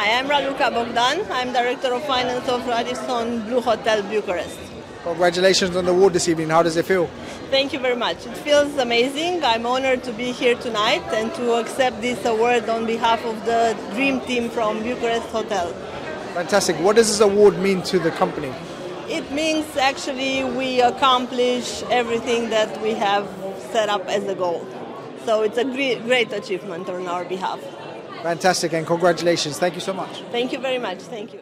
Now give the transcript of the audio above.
Raluca Bogdan. I'm Director of Finance of Radisson Blu Hotel Bucharest. Congratulations on the award this evening. How does it feel? Thank you very much. It feels amazing. I'm honored to be here tonight and to accept this award on behalf of the dream team from Bucharest Hotel. Fantastic. What does this award mean to the company? It means actually we accomplish everything that we have set up as a goal. So it's a great, great achievement on our behalf. Fantastic and congratulations. Thank you so much. Thank you very much. Thank you.